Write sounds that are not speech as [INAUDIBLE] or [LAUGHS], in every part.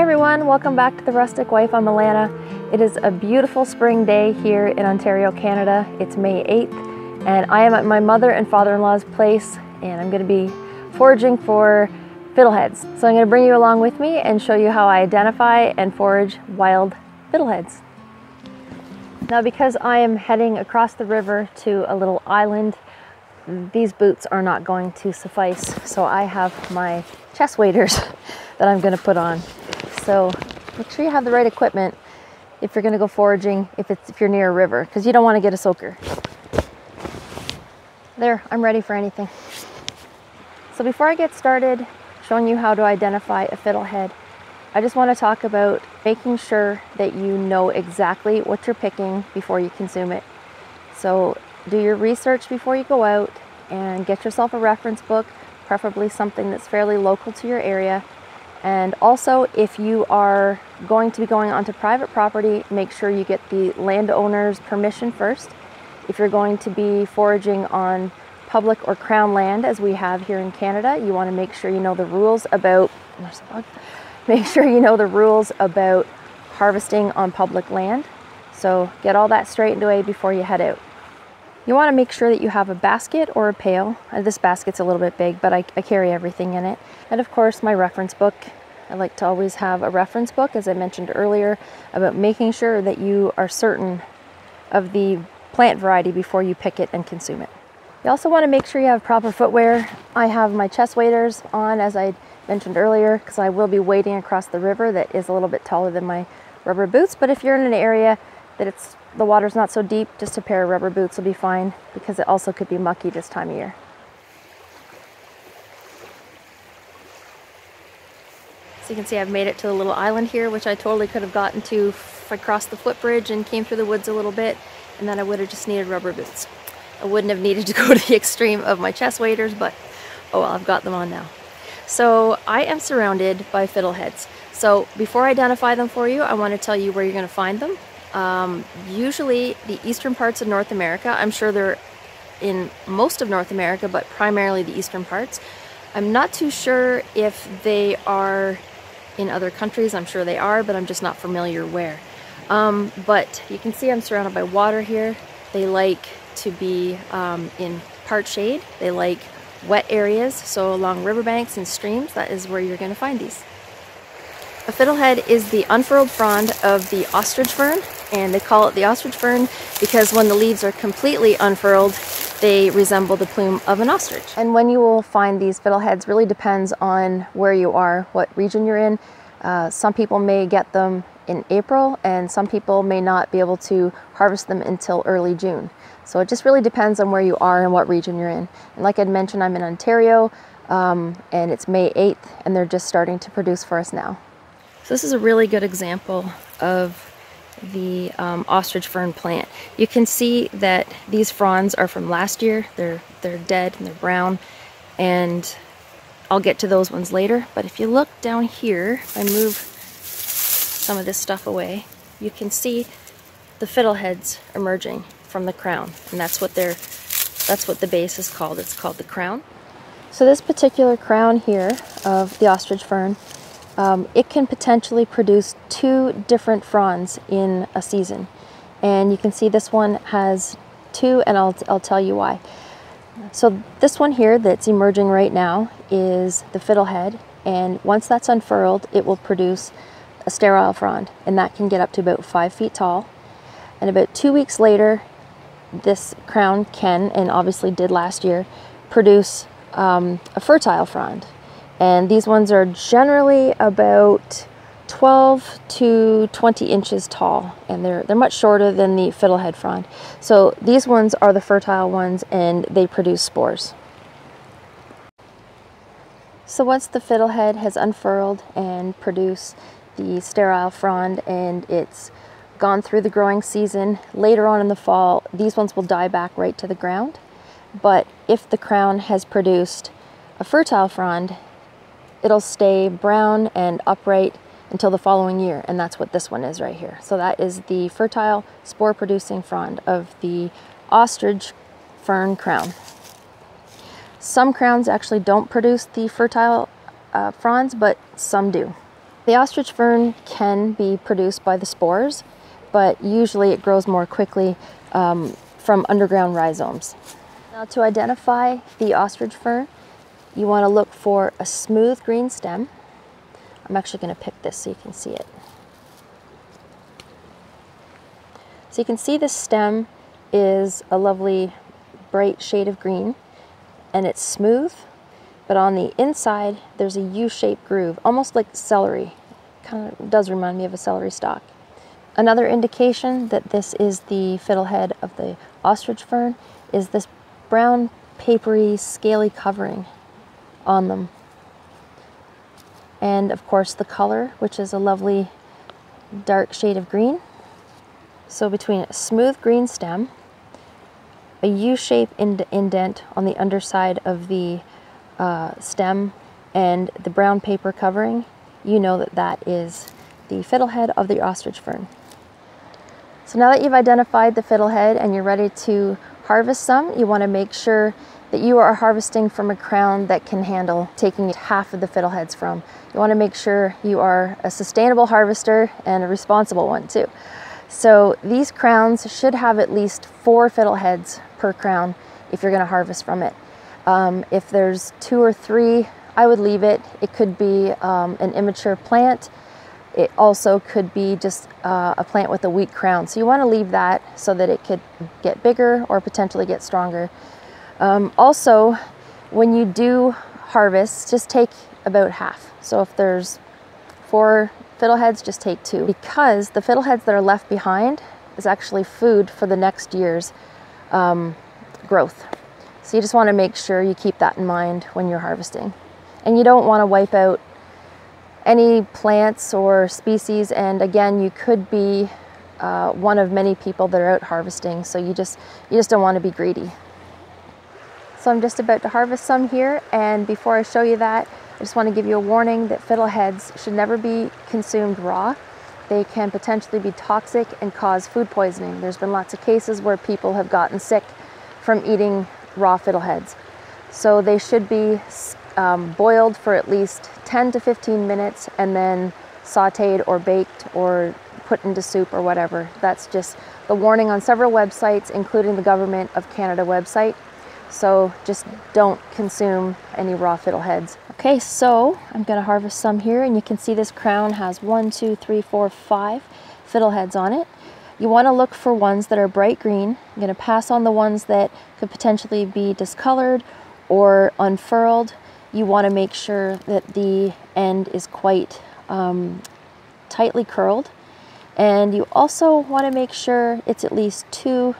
everyone, welcome back to The Rustic Wife. I'm Alana. It is a beautiful spring day here in Ontario, Canada. It's May 8th and I am at my mother and father-in-law's place and I'm going to be foraging for fiddleheads. So I'm going to bring you along with me and show you how I identify and forage wild fiddleheads. Now because I am heading across the river to a little island, these boots are not going to suffice. So I have my chest waders [LAUGHS] that I'm going to put on. So make sure you have the right equipment if you're going to go foraging if it's if you're near a river because you don't want to get a soaker. There, I'm ready for anything. So before I get started showing you how to identify a fiddlehead, I just want to talk about making sure that you know exactly what you're picking before you consume it. So do your research before you go out and get yourself a reference book, preferably something that's fairly local to your area and also, if you are going to be going onto private property, make sure you get the landowner's permission first. If you're going to be foraging on public or crown land, as we have here in Canada, you want to make sure you know the rules about. Make sure you know the rules about harvesting on public land. So get all that straightened away before you head out. You want to make sure that you have a basket or a pail. Uh, this basket's a little bit big, but I, I carry everything in it. And of course, my reference book. I like to always have a reference book, as I mentioned earlier, about making sure that you are certain of the plant variety before you pick it and consume it. You also want to make sure you have proper footwear. I have my chest waders on, as I mentioned earlier, because I will be wading across the river that is a little bit taller than my rubber boots. But if you're in an area that it's the water's not so deep, just a pair of rubber boots will be fine because it also could be mucky this time of year. So you can see I've made it to the little island here, which I totally could have gotten to if I crossed the footbridge and came through the woods a little bit, and then I would have just needed rubber boots. I wouldn't have needed to go [LAUGHS] to the extreme of my chest waders, but oh well, I've got them on now. So I am surrounded by fiddleheads. So before I identify them for you, I want to tell you where you're going to find them. Um, usually the eastern parts of North America, I'm sure they're in most of North America, but primarily the eastern parts. I'm not too sure if they are in other countries. I'm sure they are, but I'm just not familiar where. Um, but you can see I'm surrounded by water here. They like to be um, in part shade. They like wet areas, so along riverbanks and streams, that is where you're going to find these. A fiddlehead is the unfurled frond of the ostrich fern, and they call it the ostrich fern because when the leaves are completely unfurled, they resemble the plume of an ostrich. And when you will find these fiddleheads really depends on where you are, what region you're in. Uh, some people may get them in April and some people may not be able to harvest them until early June. So it just really depends on where you are and what region you're in. And like I'd mentioned, I'm in Ontario um, and it's May 8th and they're just starting to produce for us now. So this is a really good example of the um, ostrich fern plant. You can see that these fronds are from last year. They're, they're dead and they're brown and I'll get to those ones later. But if you look down here, if I move some of this stuff away, you can see the fiddleheads emerging from the crown. And that's what they're, that's what the base is called. It's called the crown. So this particular crown here of the ostrich fern um, it can potentially produce two different fronds in a season. And you can see this one has two, and I'll, I'll tell you why. So this one here that's emerging right now is the fiddlehead, and once that's unfurled, it will produce a sterile frond, and that can get up to about five feet tall. And about two weeks later, this crown can, and obviously did last year, produce um, a fertile frond and these ones are generally about 12 to 20 inches tall and they're they're much shorter than the fiddlehead frond. So these ones are the fertile ones and they produce spores. So once the fiddlehead has unfurled and produced the sterile frond and it's gone through the growing season later on in the fall these ones will die back right to the ground. But if the crown has produced a fertile frond it'll stay brown and upright until the following year, and that's what this one is right here. So that is the fertile spore-producing frond of the ostrich fern crown. Some crowns actually don't produce the fertile uh, fronds, but some do. The ostrich fern can be produced by the spores, but usually it grows more quickly um, from underground rhizomes. Now to identify the ostrich fern, you want to look for a smooth green stem. I'm actually going to pick this so you can see it. So you can see the stem is a lovely bright shade of green and it's smooth but on the inside, there's a U-shaped groove, almost like celery. Kind of does remind me of a celery stalk. Another indication that this is the fiddlehead of the ostrich fern is this brown, papery, scaly covering on them. And of course the color, which is a lovely dark shade of green. So between a smooth green stem, a U-shaped indent on the underside of the uh, stem and the brown paper covering, you know that that is the fiddlehead of the ostrich fern. So now that you've identified the fiddlehead and you're ready to harvest some, you want to make sure that you are harvesting from a crown that can handle taking half of the fiddleheads from. You want to make sure you are a sustainable harvester and a responsible one too. So these crowns should have at least four fiddleheads per crown if you're going to harvest from it. Um, if there's two or three, I would leave it. It could be um, an immature plant. It also could be just uh, a plant with a weak crown. So you want to leave that so that it could get bigger or potentially get stronger. Um, also, when you do harvest, just take about half. So if there's four fiddleheads, just take two. Because the fiddleheads that are left behind is actually food for the next year's um, growth. So you just want to make sure you keep that in mind when you're harvesting. And you don't want to wipe out any plants or species. And again, you could be uh, one of many people that are out harvesting. So you just, you just don't want to be greedy. So I'm just about to harvest some here. And before I show you that, I just want to give you a warning that fiddleheads should never be consumed raw. They can potentially be toxic and cause food poisoning. There's been lots of cases where people have gotten sick from eating raw fiddleheads. So they should be um, boiled for at least 10 to 15 minutes and then sauteed or baked or put into soup or whatever. That's just the warning on several websites, including the Government of Canada website. So just don't consume any raw fiddleheads. Okay, so I'm gonna harvest some here and you can see this crown has one, two, three, four, five fiddleheads on it. You want to look for ones that are bright green. I'm going to pass on the ones that could potentially be discolored or unfurled. You want to make sure that the end is quite um, tightly curled. And you also want to make sure it's at least two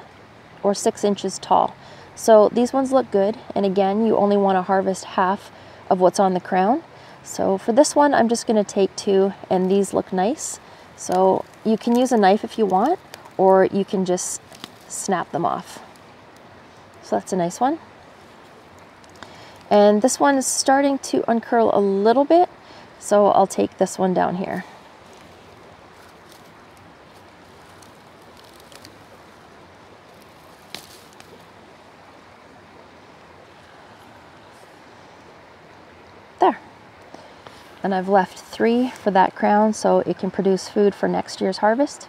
or six inches tall. So these ones look good. And again, you only want to harvest half of what's on the crown. So for this one, I'm just going to take two and these look nice. So you can use a knife if you want, or you can just snap them off. So that's a nice one. And this one is starting to uncurl a little bit, so I'll take this one down here. And I've left three for that crown so it can produce food for next year's harvest.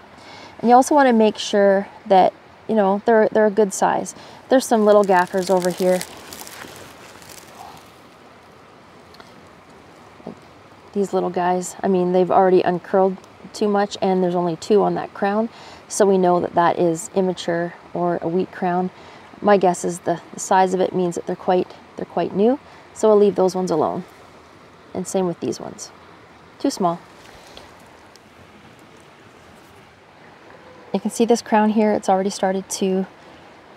And you also want to make sure that, you know, they're, they're a good size. There's some little gaffers over here. These little guys, I mean, they've already uncurled too much and there's only two on that crown. So we know that that is immature or a weak crown. My guess is the, the size of it means that they're quite, they're quite new. So I'll leave those ones alone and same with these ones. Too small. You can see this crown here, it's already started to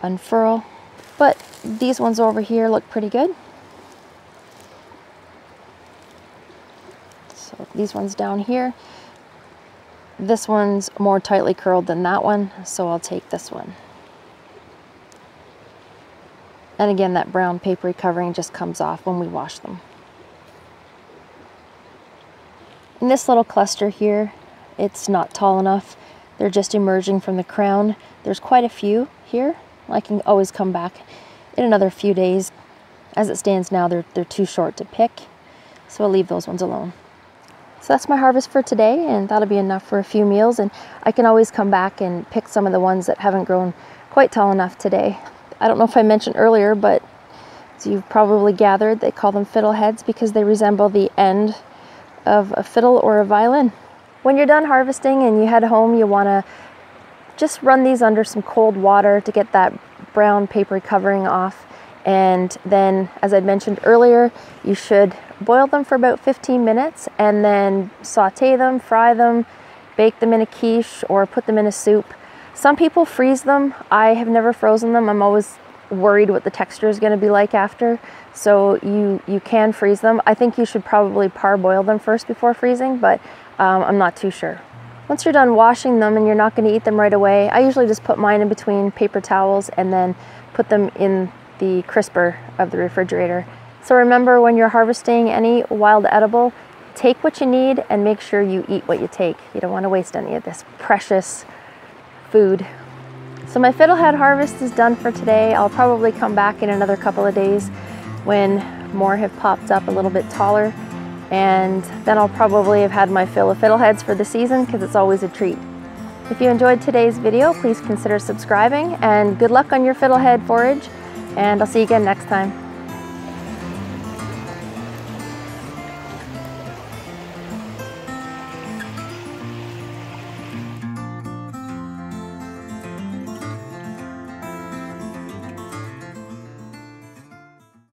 unfurl, but these ones over here look pretty good. So these ones down here, this one's more tightly curled than that one, so I'll take this one. And again, that brown papery covering just comes off when we wash them. In this little cluster here, it's not tall enough. They're just emerging from the crown. There's quite a few here. I can always come back in another few days. As it stands now, they're, they're too short to pick, so I'll leave those ones alone. So that's my harvest for today and that'll be enough for a few meals and I can always come back and pick some of the ones that haven't grown quite tall enough today. I don't know if I mentioned earlier, but as you've probably gathered, they call them fiddleheads because they resemble the end of a fiddle or a violin. When you're done harvesting and you head home, you want to just run these under some cold water to get that brown papery covering off. And then, as I mentioned earlier, you should boil them for about 15 minutes and then saute them, fry them, bake them in a quiche, or put them in a soup. Some people freeze them. I have never frozen them. I'm always worried what the texture is going to be like after. So you, you can freeze them. I think you should probably parboil them first before freezing, but um, I'm not too sure. Once you're done washing them and you're not going to eat them right away, I usually just put mine in between paper towels and then put them in the crisper of the refrigerator. So remember when you're harvesting any wild edible, take what you need and make sure you eat what you take. You don't want to waste any of this precious food. So my fiddlehead harvest is done for today. I'll probably come back in another couple of days when more have popped up a little bit taller. And then I'll probably have had my fill of fiddleheads for the season because it's always a treat. If you enjoyed today's video, please consider subscribing and good luck on your fiddlehead forage. And I'll see you again next time.